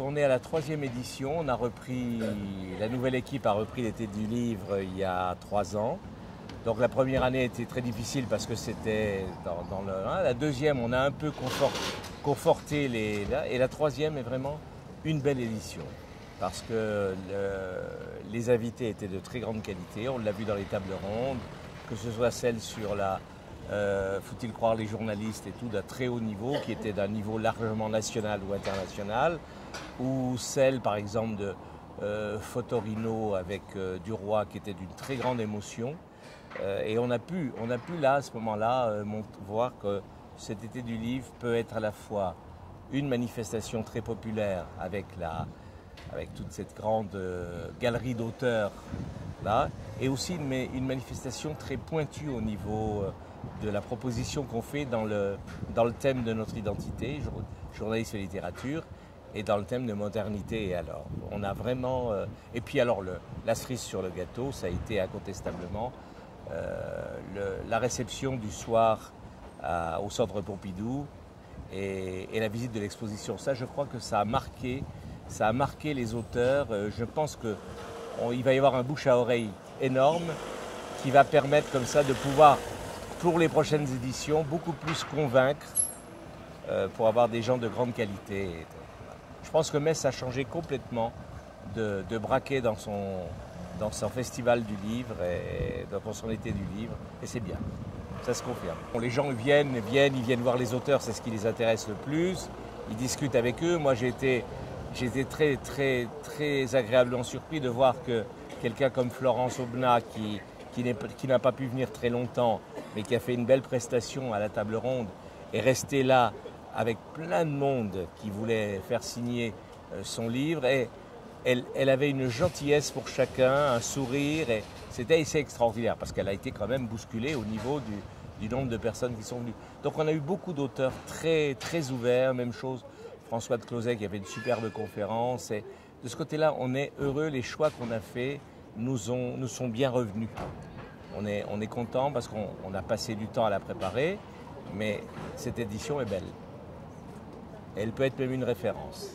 On est à la troisième édition, on a repris, la nouvelle équipe a repris l'été du livre il y a trois ans. Donc la première année était très difficile parce que c'était dans, le. Hein, la deuxième, on a un peu conforté les. Et la troisième est vraiment une belle édition parce que les invités étaient de très grande qualité. On l'a vu dans les tables rondes, que ce soit celle sur la. Euh, faut-il croire les journalistes et tout d'un très haut niveau, qui était d'un niveau largement national ou international, ou celle par exemple de euh, Fotorino avec euh, Duroy qui était d'une très grande émotion. Euh, et on a, pu, on a pu là, à ce moment-là, euh, voir que cet été du livre peut être à la fois une manifestation très populaire avec, la, avec toute cette grande galerie d'auteurs là, et aussi une, une, manifestation très pointue au niveau de la proposition qu'on fait dans le, dans le thème de notre identité, journalisme et littérature, et dans le thème de modernité. Et alors, on a vraiment. et puis alors, la cerise sur le gâteau, ça a été incontestablement euh, la réception du soir au centre Pompidou et, la visite de l'exposition. Ça, je crois que ça a marqué, ça a marqué les auteurs. Euh, je pense qu'il va y avoir un bouche à oreille énorme qui va permettre comme ça de pouvoir, pour les prochaines éditions, beaucoup plus convaincre euh, pour avoir des gens de grande qualité. Je pense que Metz a changé complètement de, de braquet dans son, festival du livre et dans son été du livre, et c'est bien. Ça se confirme. les gens viennent, viennent, ils viennent voir les auteurs, c'est ce qui les intéresse le plus. Ils discutent avec eux. Moi, j'ai été, très, très, très agréablement surpris de voir que quelqu'un comme Florence Aubenas, qui, qui n'a pas pu venir très longtemps, mais qui a fait une belle prestation à la table ronde, est resté là avec plein de monde qui voulait faire signer euh, son livre. Et elle, avait une gentillesse pour chacun, un sourire, c'était assez extraordinaire parce qu'elle a été quand même bousculée au niveau du, nombre de personnes qui sont venues. Donc on a eu beaucoup d'auteurs très, très ouverts, même chose. François de Closet qui avait une superbe conférence. De ce côté-là, on est heureux, les choix qu'on a faits nous, nous sont bien revenus. On est, on est content parce qu'on a passé du temps à la préparer, mais cette édition est belle. Elle peut être même une référence.